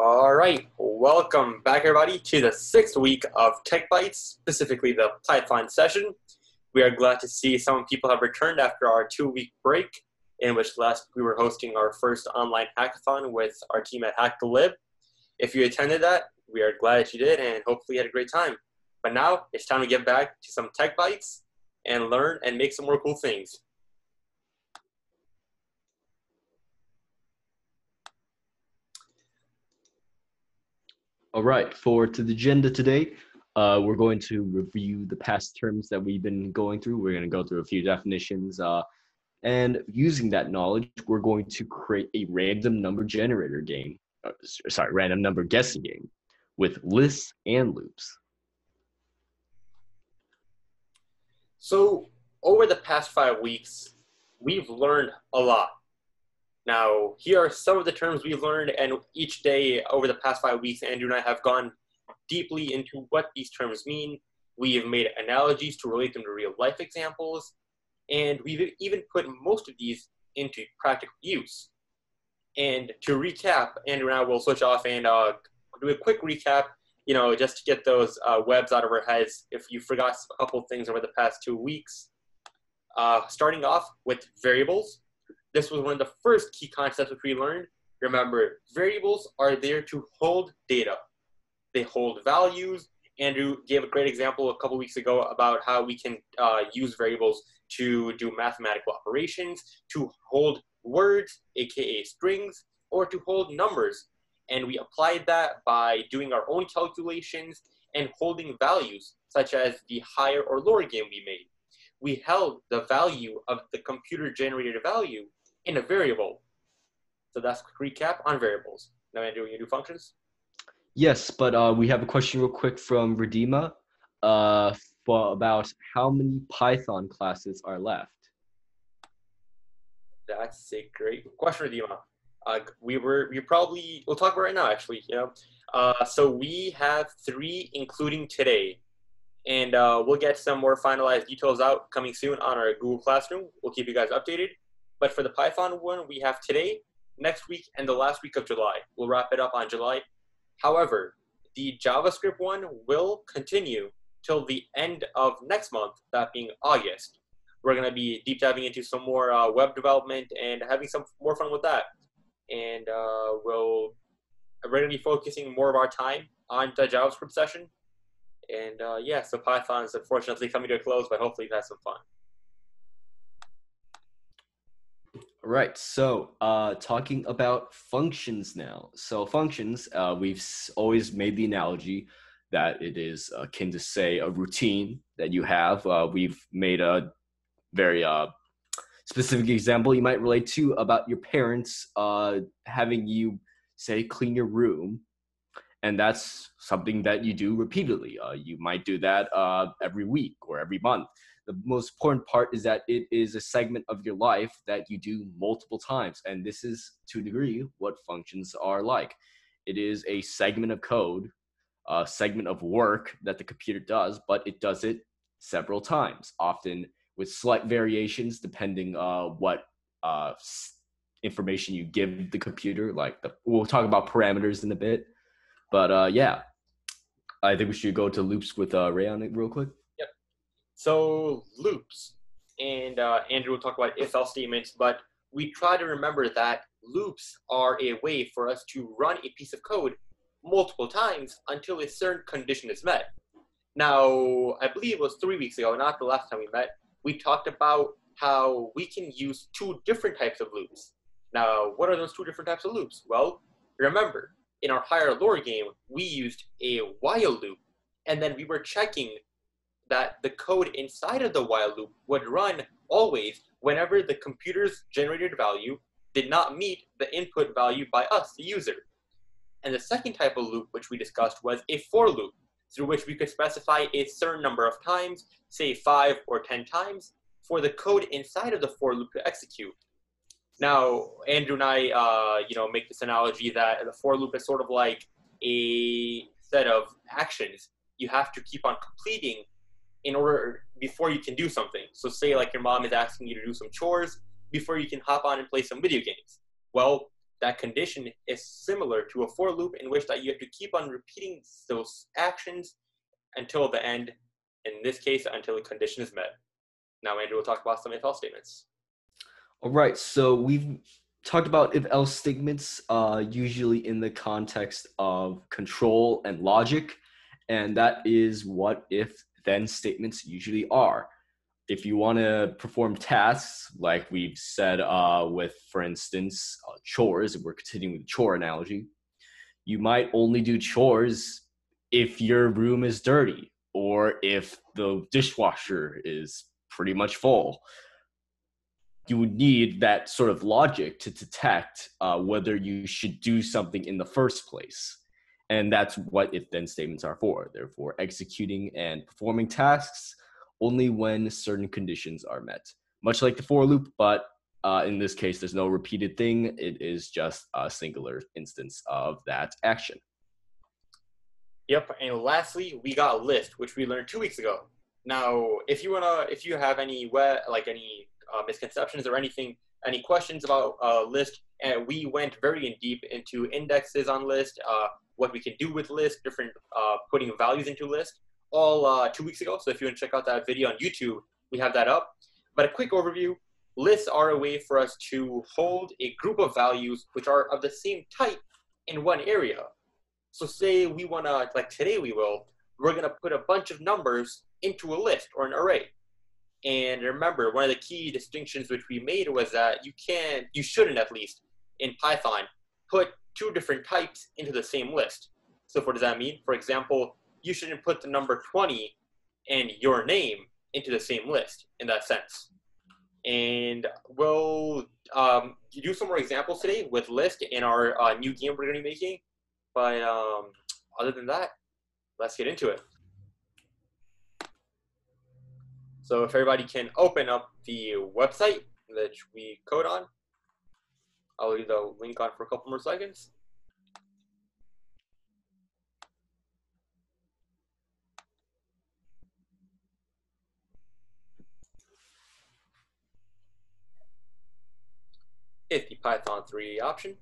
All right, welcome back, everybody, to the sixth week of Tech Bytes, specifically the Python session. We are glad to see some people have returned after our two week break, in which last we were hosting our first online hackathon with our team at Hack the Lib. If you attended that, we are glad that you did and hopefully you had a great time. But now it's time to get back to some Tech Bytes and learn and make some more cool things. All right, for to the agenda today, uh, we're going to review the past terms that we've been going through. We're going to go through a few definitions. Uh, and using that knowledge, we're going to create a random number generator game. Uh, sorry, random number guessing game with lists and loops. So, over the past five weeks, we've learned a lot. Now, here are some of the terms we've learned, and each day over the past five weeks, Andrew and I have gone deeply into what these terms mean. We have made analogies to relate them to real life examples, and we've even put most of these into practical use. And to recap, Andrew and I will switch off and uh, do a quick recap, you know, just to get those uh, webs out of our heads if you forgot a couple things over the past two weeks. Uh, starting off with variables. This was one of the first key concepts which we learned. Remember, variables are there to hold data. They hold values. Andrew gave a great example a couple weeks ago about how we can uh, use variables to do mathematical operations, to hold words, aka strings, or to hold numbers. And we applied that by doing our own calculations and holding values, such as the higher or lower game we made. We held the value of the computer generated value in a variable. So that's recap on variables. Now, Andrew, you do functions? Yes, but uh, we have a question real quick from Redima uh, for about how many Python classes are left. That's a great question, Redima. Uh, we were we probably we'll talk about right now actually. You know, uh, so we have three, including today, and uh, we'll get some more finalized details out coming soon on our Google Classroom. We'll keep you guys updated. But for the Python one, we have today, next week, and the last week of July. We'll wrap it up on July. However, the JavaScript one will continue till the end of next month, that being August. We're going to be deep diving into some more uh, web development and having some more fun with that. And uh, we'll we're going to be focusing more of our time on the JavaScript session. And uh, yeah, so Python is unfortunately coming to a close, but hopefully you've had some fun. Right, so uh, talking about functions now. So functions, uh, we've always made the analogy that it is akin to say a routine that you have. Uh, we've made a very uh, specific example you might relate to about your parents uh, having you say clean your room, and that's something that you do repeatedly. Uh, you might do that every week or every month the most important part is that it is a segment of your life that you do multiple times. And this is, to a degree, what functions are like. It is a segment of code, a segment of work that the computer does, but it does it several times, often with slight variations depending uh, what uh, information you give the computer. Like the, we'll talk about parameters in a bit, but uh, yeah, I think we should go to loops with uh, Ray on it real quick. So loops, and uh, Andrew will talk about if-else statements, but we try to remember that loops are a way for us to run a piece of code multiple times until a certain condition is met. Now, I believe it was three weeks ago, not the last time we met, we talked about how we can use two different types of loops. Now, what are those two different types of loops? Well, remember, in our higher lower game, we used a while loop, and then we were checking that the code inside of the while loop would run always whenever the computer's generated value did not meet the input value by us, the user. And the second type of loop, which we discussed, was a for loop, through which we could specify a certain number of times, say five or 10 times, for the code inside of the for loop to execute. Now, Andrew and I, uh, you know, make this analogy that the for loop is sort of like a set of actions you have to keep on completing in order before you can do something. So say like your mom is asking you to do some chores before you can hop on and play some video games. Well, that condition is similar to a for loop in which that you have to keep on repeating those actions until the end, in this case, until the condition is met. Now, Andrew will talk about some if else statements. All right, so we've talked about if else statements, uh, usually in the context of control and logic, and that is what if then statements usually are. If you want to perform tasks, like we've said uh, with, for instance, uh, chores, if we're continuing with the chore analogy, you might only do chores if your room is dirty or if the dishwasher is pretty much full you would need that sort of logic to detect uh, whether you should do something in the first place. And that's what if then statements are for. They're for executing and performing tasks only when certain conditions are met. Much like the for loop, but uh, in this case, there's no repeated thing. It is just a singular instance of that action. Yep. And lastly, we got list, which we learned two weeks ago. Now, if you wanna, if you have any like any uh, misconceptions or anything, any questions about uh, list, and we went very in deep into indexes on list, uh, what we can do with list, different uh, putting values into list, all uh, two weeks ago. So if you want to check out that video on YouTube, we have that up. But a quick overview, lists are a way for us to hold a group of values which are of the same type in one area. So say we want to, like today we will, we're going to put a bunch of numbers into a list or an array. And remember, one of the key distinctions which we made was that you can, you shouldn't at least, in Python, put two different types into the same list. So what does that mean? For example, you shouldn't put the number 20 and your name into the same list in that sense. And we'll um, do some more examples today with list in our uh, new game we're going to be making. But um, other than that, let's get into it. So if everybody can open up the website that we code on, I'll leave the link on for a couple more seconds. Hit the Python 3 option.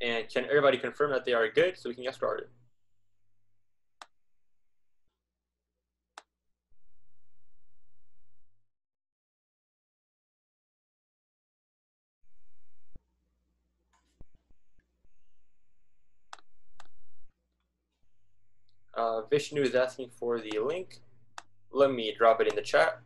And can everybody confirm that they are good so we can get started? Uh, Vishnu is asking for the link. Let me drop it in the chat.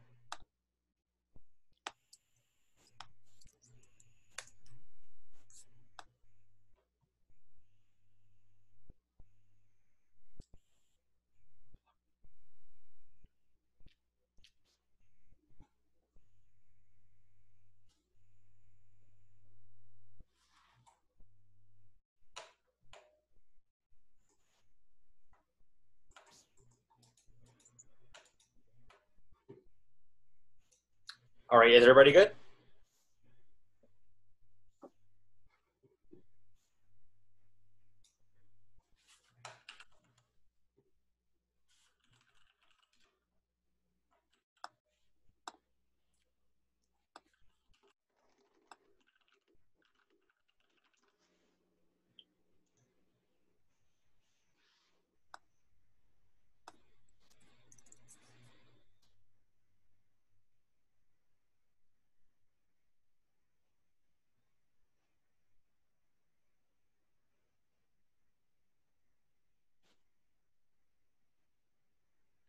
All right, is everybody good?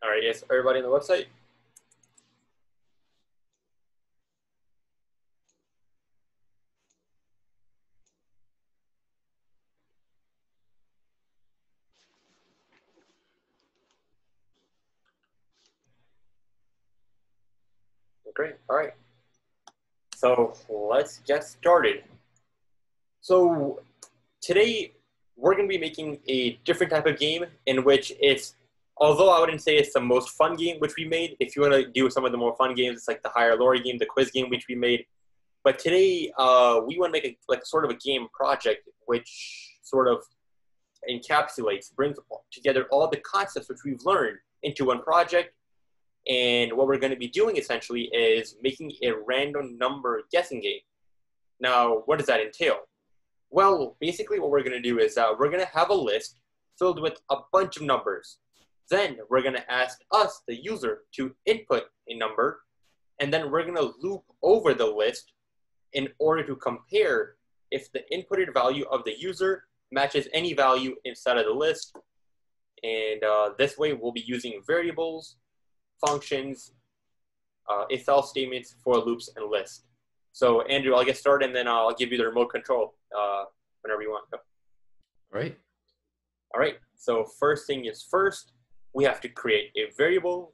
All right, yes, everybody on the website? Great, all right. So let's get started. So today we're going to be making a different type of game in which it's although I wouldn't say it's the most fun game which we made. If you want to do some of the more fun games, it's like the higher lower game, the quiz game which we made. But today uh, we want to make a like sort of a game project which sort of encapsulates, brings together all the concepts which we've learned into one project. And what we're going to be doing essentially is making a random number guessing game. Now, what does that entail? Well, basically, what we're going to do is uh, we're going to have a list filled with a bunch of numbers. Then we're going to ask us, the user, to input a number, and then we're going to loop over the list in order to compare if the inputted value of the user matches any value inside of the list. And uh, this way, we'll be using variables, functions, uh, if else statements, for loops, and lists. So, Andrew, I'll get started and then I'll give you the remote control uh, whenever you want. All right. All right. So, first thing is first, we have to create a variable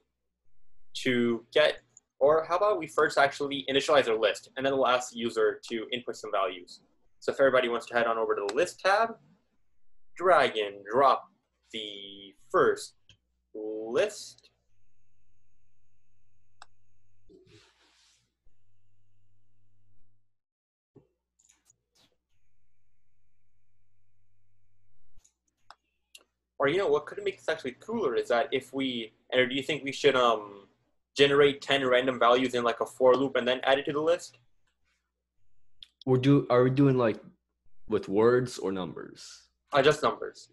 to get, or how about we first actually initialize our list and then we'll ask the user to input some values. So, if everybody wants to head on over to the list tab, drag and drop the first list or you know what could make this actually cooler is that if we or do you think we should um generate 10 random values in like a for loop and then add it to the list? We're do are we doing like with words or numbers? Uh, just numbers.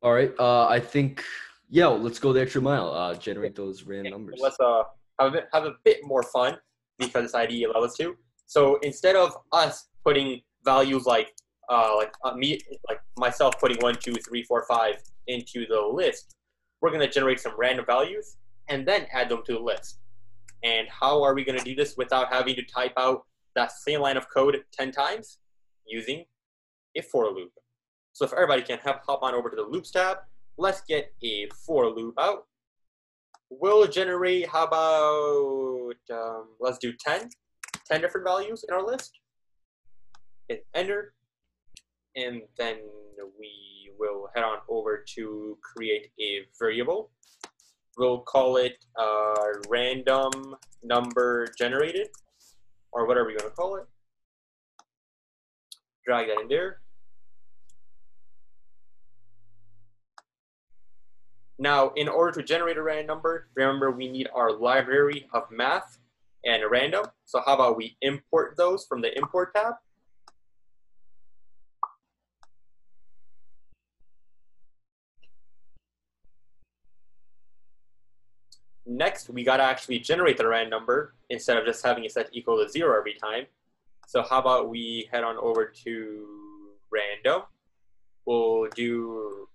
All right uh i think yeah let's go the extra mile uh generate those random okay, numbers. let's uh have a bit have a bit more fun because this IDE allows us to. So instead of us putting values like uh, like uh, me, like myself putting one, two, three, four, five into the list, we're going to generate some random values and then add them to the list. And how are we going to do this without having to type out that same line of code 10 times? Using a for loop. So if everybody can hop on over to the loops tab, let's get a for loop out. We'll generate, how about, um, let's do 10, 10 different values in our list. Hit enter, and then we will head on over to create a variable. We'll call it uh, random number generated, or whatever you want to call it. Drag that in there. Now, in order to generate a random number, remember we need our library of math and random. So how about we import those from the import tab? Next, we got to actually generate the random number instead of just having it set equal to zero every time. So how about we head on over to random. We'll do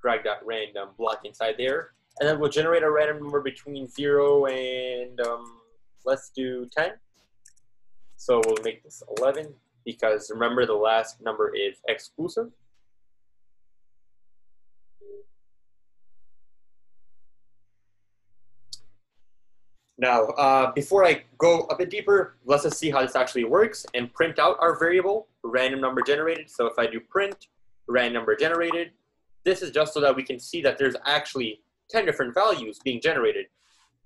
drag that random block inside there. And then we'll generate a random number between zero and um, let's do 10. So we'll make this 11 because remember the last number is exclusive. Now, uh, before I go a bit deeper, let's just see how this actually works and print out our variable, random number generated. So if I do print, random number generated, this is just so that we can see that there's actually 10 different values being generated.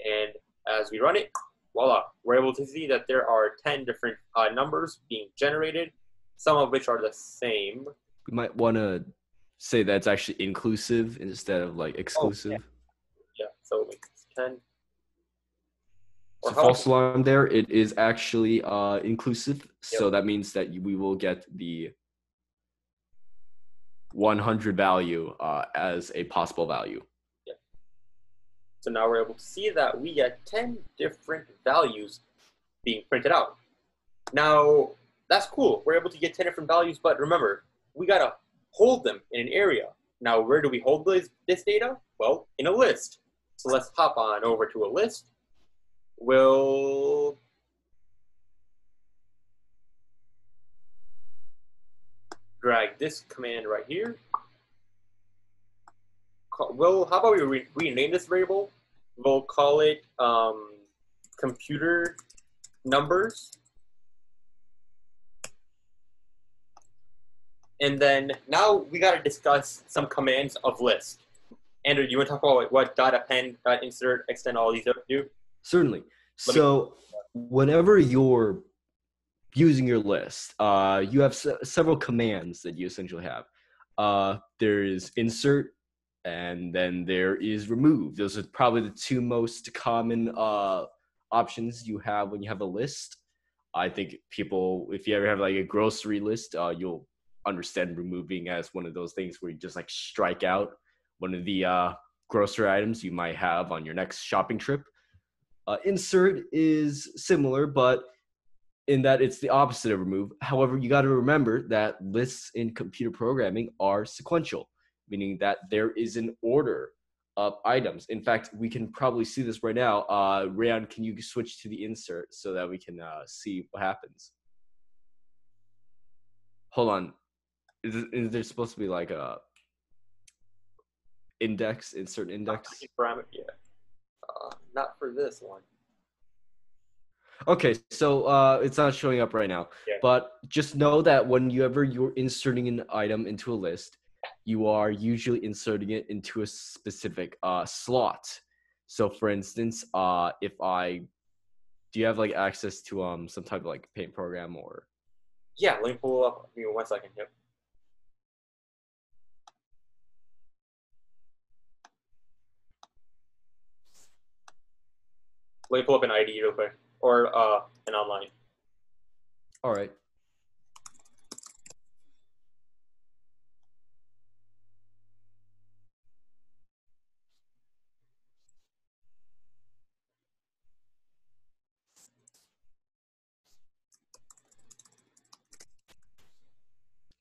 And as we run it, voila, we're able to see that there are 10 different uh, numbers being generated, some of which are the same. We might want to say that's actually inclusive instead of like exclusive. Oh, yeah. yeah, so like 10 so false alarm there. It is actually uh, inclusive. Yep. So that means that we will get the 100 value uh, as a possible value. Yep. So now we're able to see that we get 10 different values being printed out. Now, that's cool. We're able to get 10 different values, but remember, we got to hold them in an area. Now, where do we hold this, this data? Well, in a list. So let's hop on over to a list will drag this command right here. Well, how about we re rename this variable? We'll call it um, computer numbers. And then now we got to discuss some commands of list. Andrew, do you want to talk about what dot append, dot insert, extend, all these do? Certainly. so whenever you're using your list, uh, you have s- several commands that you essentially have. Uh, there is insert, and then there is remove. Those are probably the two most common uh, options you have when you have a list. I think people, if you ever have like a grocery list, uh, you'll understand removing as one of those things where you just like strike out one of the uh, grocery items you might have on your next shopping trip. Uh, insert is similar, but in that it's the opposite of remove. However, you got to remember that lists in computer programming are sequential, meaning that there is an order of items. In fact, we can probably see this right now. Uh, Rayaan, can you switch to the insert so that we can uh, see what happens? Hold on. Is, is there supposed to be like a index, insert index? Parameter, yeah. Uh, not for this one. Okay, so uh, it's not showing up right now. Yeah. But just know that whenever you're inserting an item into a list, you are usually inserting it into a specific uh, slot. So, for instance, uh, if I do you have like access to um some type of like paint program or Yeah, let me pull up. Give me one second. Yep. Let me pull up an ID real quick, or uh, an online. all right.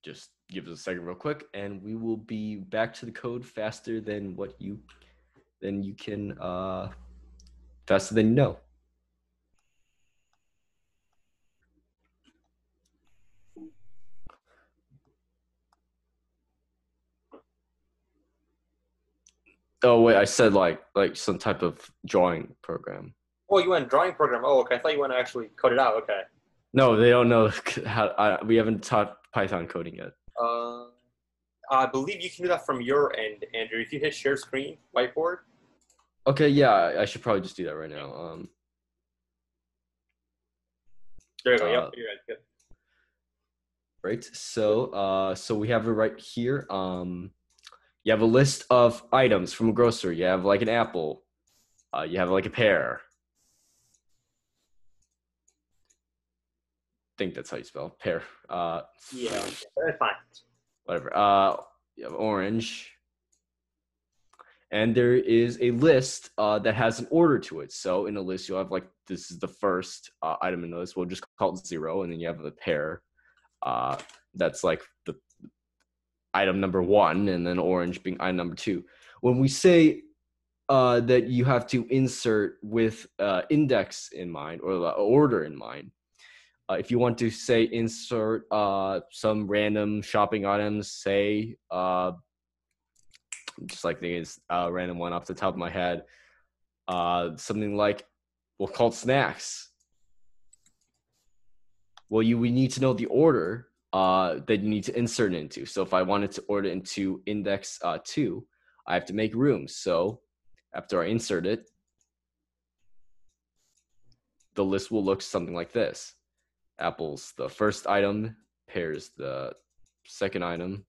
Just give us a second real quick and we will be back to the code faster than what you than you can uh faster than you know. Oh wait, I said like like some type of drawing program. Oh, you went drawing program. Oh, okay. I thought you went to actually code it out. Okay. No, they don't know how. I, we haven't taught Python coding yet. Uh, I believe you can do that from your end, Andrew. If you hit share screen, whiteboard. Okay, yeah, I- should probably just do that right now. Um, There you go. yep. Uh, You're right. Good. right. So, uh, so we have it right here. Um, you have a list of items from a grocery. You have like an apple. Uh, you have like a pear. I think that's how you spell pear. Uh, Yeah. That's fine. whatever. Uh, you have orange. And there is a list uh, that has an order to it. So in a list, you'll have like this is the first uh, item in the list. We'll just call it zero, and then you have the pair Uh, that's like the item number one, and then orange being item number two. When we say uh, that you have to insert with uh, index in mind or order in mind, uh, if you want to say insert some random shopping items, say just like it's a random one off the top of my head, uh, something like well, called snacks. Well, you we need to know the order uh, that you need to insert into. So if I wanted to order into index uh, two, I have to make room. So after I insert it, the list will look something like this apples the first item pears the second item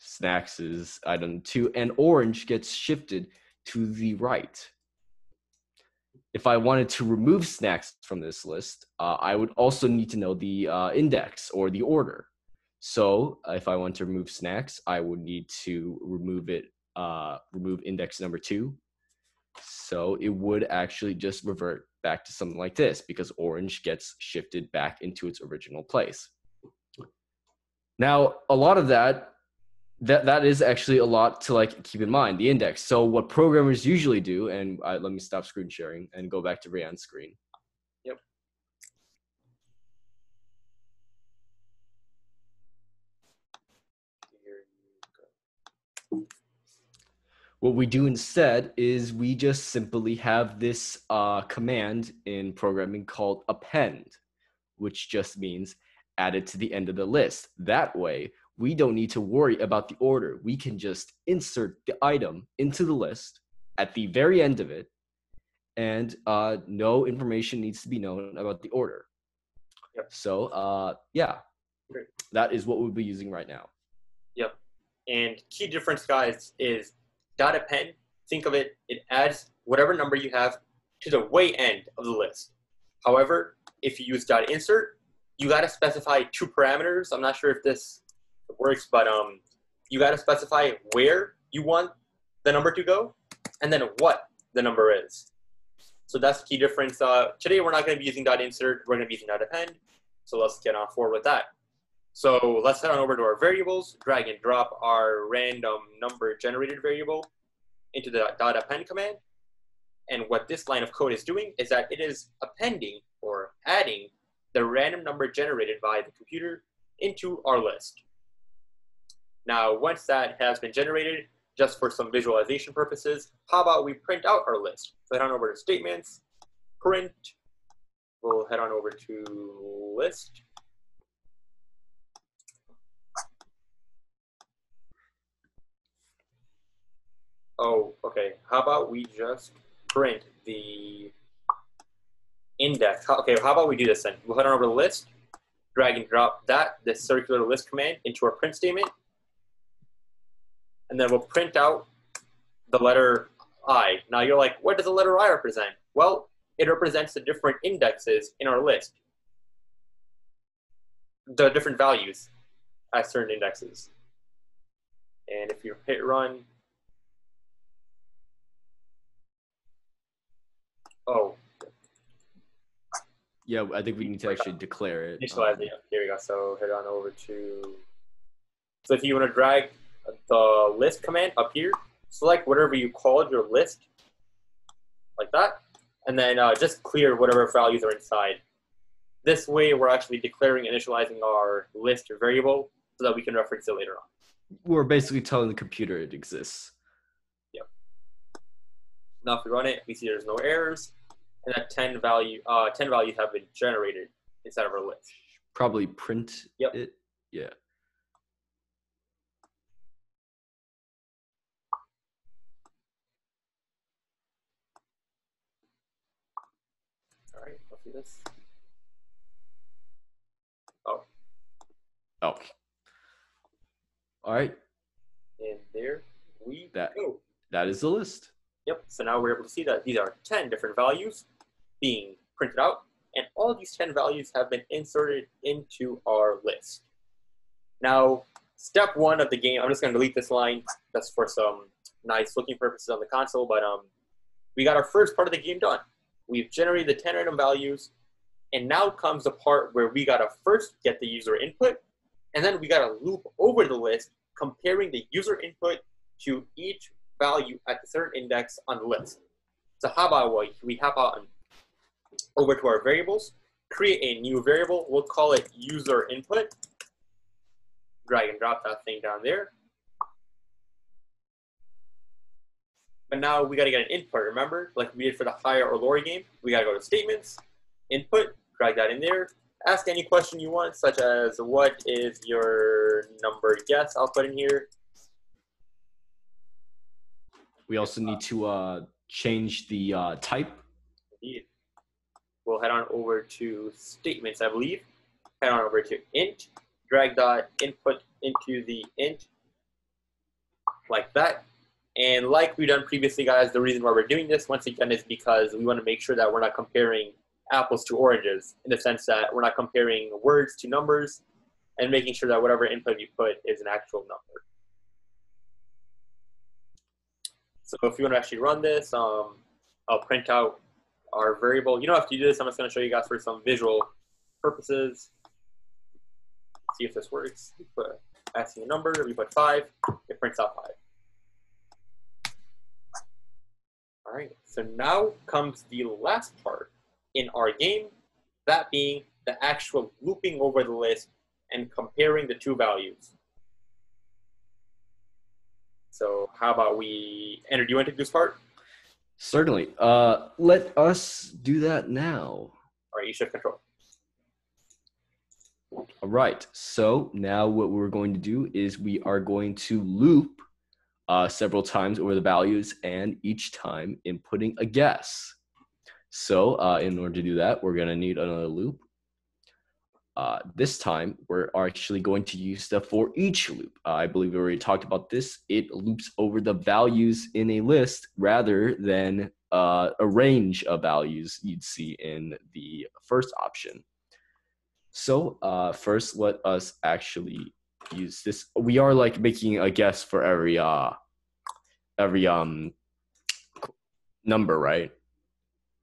snacks is item two and orange gets shifted to the right. If i wanted to remove snacks from this list uh, i would also need to know the uh, index or the order. So uh, if i want to remove snacks i would need to remove it uh, remove index number two. So it would actually just revert back to something like this because orange gets shifted back into its original place. Now, a lot of that that that is actually a lot to like keep in mind the index. So what programmers usually do, and uh, let me stop screen sharing and go back to Rayaan's screen. Yep. Here you go. What we do instead is we just simply have this uh, command in programming called append, which just means add it to the end of the list. That way, we don't need to worry about the order. We can just insert the item into the list at the very end of it, and uh, no information needs to be known about the order. Yep. So, uh, yeah, Great. that is what we'll be using right now. Yep. And key difference, guys, is dot append. Think of it, it adds whatever number you have to the way end of the list. However, if you use dot insert, you got to specify two parameters. I'm not sure if this works, but um, you got to specify where you want the number to go and then what the number is. So that's the key difference. Uh, today we're not going to be using dot insert. We're going to be using dot append. So let's get on forward with that. So let's head on over to our variables, drag and drop our random number generated variable into the dot append command. And what this line of code is doing is that it is appending or adding the random number generated by the computer into our list. Now, once that has been generated, just for some visualization purposes, how about we print out our list? So head on over to statements, print, we'll head on over to list. Oh, okay. How about we just print the index? Okay, how about we do this then? We'll head on over to list, drag and drop that, this circular list command into our print statement, and then we'll print out the letter I. Now you're like, what does the letter I represent? Well, it represents the different indexes in our list, the different values at certain indexes. And if you hit run, oh. Yeah, I think we need to actually declare it. Initialize it. Here we go. So head on over to. So if you want to drag the list command up here, select whatever you called your list, like that, and then uh, just clear whatever values are inside. This way, we're actually declaring initializing our list variable so that we can reference it later on. We're basically telling the computer it exists. Yep. Now, if we run it, we see there's no errors, and that 10 value, uh, 10 values have been generated inside of our list. Probably print yep. it. Yeah. See this? Oh. Oh. All right. And there we that, go. That is the list. Yep. So now we're able to see that these are 10 different values being printed out, and all these 10 values have been inserted into our list. Now, step one of the game, I'm just going to delete this line That's for some nice looking purposes on the console, but um, we got our first part of the game done. We've generated the 10 random values, and now comes the part where we gotta first get the user input, and then we gotta loop over the list, comparing the user input to each value at the certain index on the list. So how about we hop on over to our variables, create a new variable, we'll call it user input, drag and drop that thing down there, But now we got to get an input, remember? Like we did for the higher or lower game. We got to go to statements, input, drag that in there. Ask any question you want, such as what is your number guess? I'll put in here. We also need to uh, change the uh, type. Indeed. We'll head on over to statements, I believe. Head on over to int, drag that input into the int like that. And like we've done previously, guys, the reason why we're doing this, once again, is because we want to make sure that we're not comparing apples to oranges in the sense that we're not comparing words to numbers and making sure that whatever input you put is an actual number. So if you want to actually run this, um, I'll print out our variable. You don't have to do this. I'm just going to show you guys for some visual purposes. See if this works. We put asking a number, we put five, it prints out five. All right, so now comes the last part in our game, that being the actual looping over the list and comparing the two values. So how about we, Andrew, do you want to take this part? Certainly. Uh, let us do that now. All right, you shift control. All right, so now what we're going to do is we are going to loop uh, several times over the values and each time inputting a guess. So uh, in order to do that, we're going to need another loop. uh, this time we're actually going to use the for each loop. Uh, I believe we already talked about this. It loops over the values in a list rather than uh, a range of values you'd see in the first option. So uh, first, let us actually use this. We are like making a guess for every uh, every um number, right?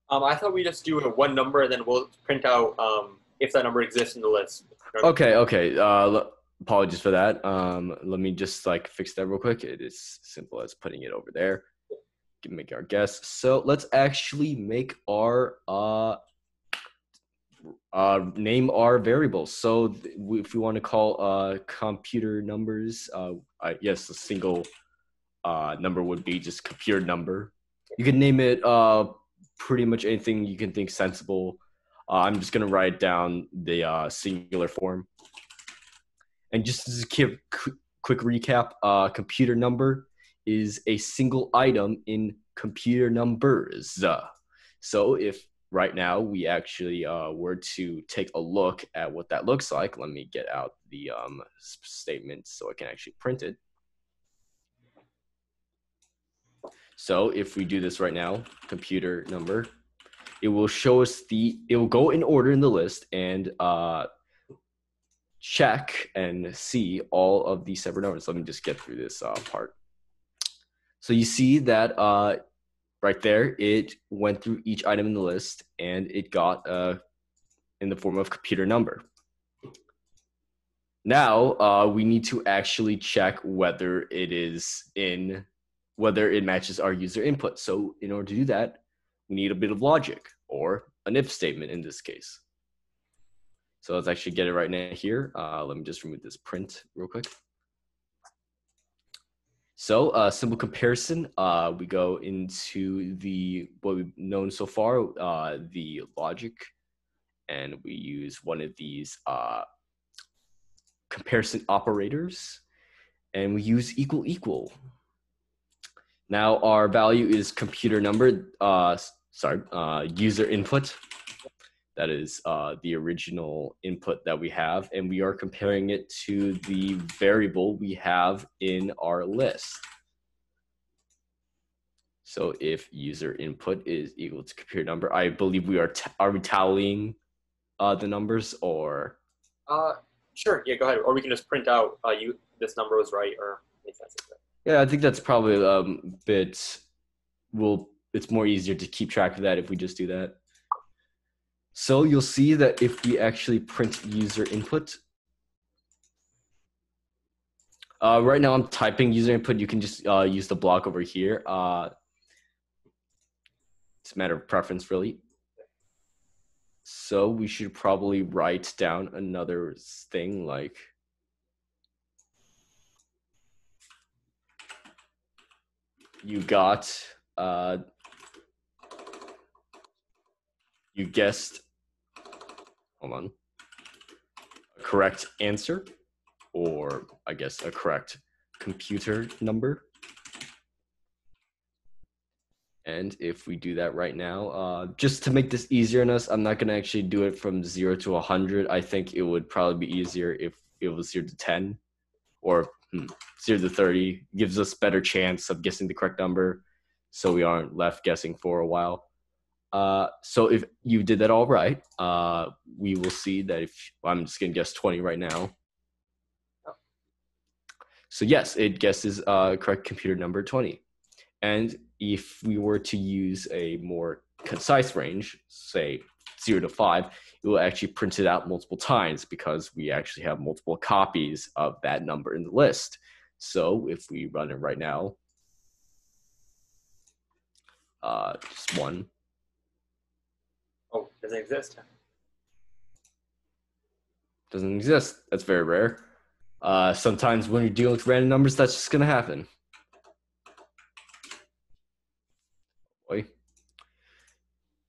Um, I thought we just do a one number and then we'll print out um, if that number exists in the list. Okay, okay. Uh, apologies for that. Um, let me just like fix that real quick. It is simple as putting it over there. Make our guess. So let's actually make our uh uh name our variables. So if we want to call uh computer numbers, uh yes, a single uh number would be just computer number. You can name it uh pretty much anything you can think sensible. Uh, I'm just gonna write down the singular form. And just as a quick, recap, computer number is a single item in computer numbers. So if right now we actually uh, were to take a look at what that looks like, let me get out the um, statement so I can actually print it. So if we do this right now, computer number, it will show us the, it will go in order in the list and uh, check and see all of the separate numbers. Let me just get through this uh, part. So you see that uh, right there, it went through each item in the list and it got uh, in the form of computer number. Now uh, we need to actually check whether it is in, whether it matches our user input. So in order to do that, we need a bit of logic or an if statement in this case. So let's actually get it right now here. Uh, let me just remove this print real quick. So uh, simple comparison, uh, we go into the what we've known so far, uh, the logic, and we use one of these uh, comparison operators, and we use equal equal. Now our value is computer number, uh, sorry, uh, user input. That is uh, the original input that we have, and we are comparing it to the variable we have in our list. So if user input is equal to computer number, I believe we are are we tallying uh, the numbers or? Uh, sure. Yeah, go ahead. Or we can just print out uh, you this number was right or makes sense. Yeah, I think that's probably um, a bit. Will it's more easier to keep track of that if we just do that. So you'll see that if we actually print user input, uh, right now I'm typing user input. You can just uh, use the block over here. Uh, it's a matter of preference, really. So we should probably write down another thing like you got uh, you guessed hold on. A correct answer or i guess a correct computer number? And if we do that right now uh, just to make this easier on us i'm not going to actually do it from 0 to 100 i think it would probably be easier if it was 0 to 10 or hmm, 0 to 30 gives us better chance of guessing the correct number. So we aren't left guessing for a while uh, so if you did that all right, uh, we will see that if I'm just gonna guess 20 right now. So yes, it guesses uh, correct computer number 20. And if we were to use a more concise range, say zero to five, it will actually print it out multiple times because we actually have multiple copies of that number in the list. So if we run it right now, uh, just one, Oh, doesn't exist. Doesn't exist. That's very rare. Uh, sometimes when you're dealing with random numbers, that's just gonna happen. Boy.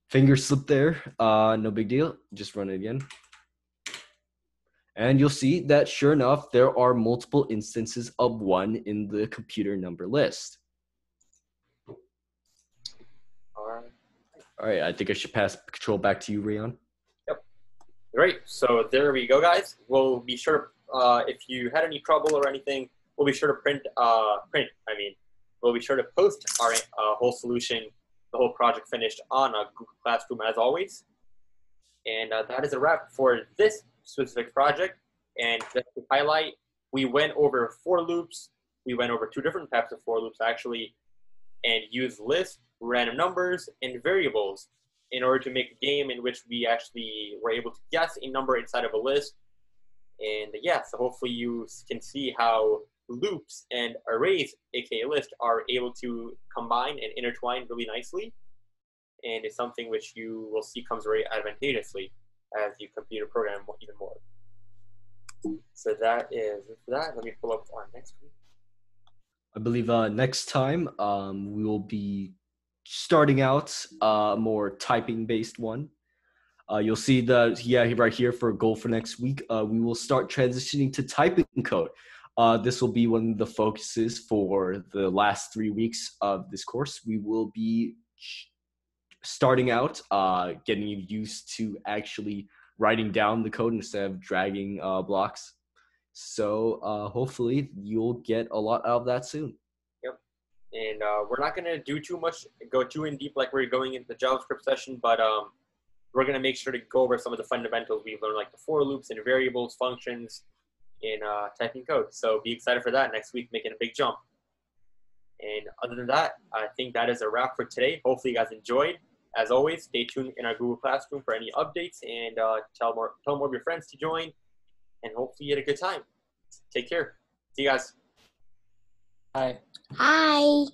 Finger slip there. Uh, no big deal. Just run it again. And you'll see that sure enough, there are multiple instances of one in the computer number list. All right. I think I should pass control back to you, Rayaan. Yep. Great. So there we go, guys. We'll be sure uh, if you had any trouble or anything, we'll be sure to print. Uh, print. I mean, we'll be sure to post our uh, whole solution, the whole project finished on a Google Classroom as always. And uh, that is a wrap for this specific project. And just to highlight, we went over for loops. We went over two different types of for loops actually, and used lists, random numbers, and variables in order to make a game in which we actually were able to guess a number inside of a list. And yeah, so hopefully you can see how loops and arrays, aka list, are able to combine and intertwine really nicely. And it's something which you will see comes very advantageously as you computer program even more. So that is that. Let me pull up our next one. I believe uh, next time um, we will be starting out a uh, more typing based one. Uh, you'll see the yeah right here for a goal for next week. Uh, we will start transitioning to typing code. Uh, this will be one of the focuses for the last three weeks of this course. We will be starting out, uh, getting you used to actually writing down the code instead of dragging uh, blocks. So hopefully you'll get a lot out of that soon. And uh, we're not going to do too much, go too in deep like we're going into the JavaScript session, but um, we're going to make sure to go over some of the fundamentals we've learned, like the for loops and variables, functions in uh, typing code. So be excited for that next week, making a big jump. And other than that, I think that is a wrap for today. Hopefully you guys enjoyed. As always, stay tuned in our Google Classroom for any updates and uh, tell more tell more of your friends to join, and hopefully you had a good time. Take care. See you guys. Hi. Hi.